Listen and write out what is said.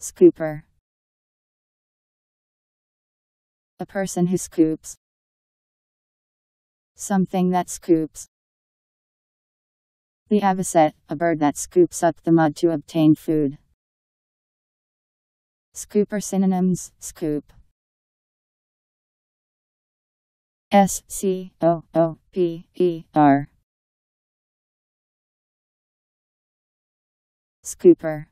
Scooper. A person who scoops. Something that scoops. The avocet, a bird that scoops up the mud to obtain food. Scooper synonyms Scoop. S C O O P E R. Scooper.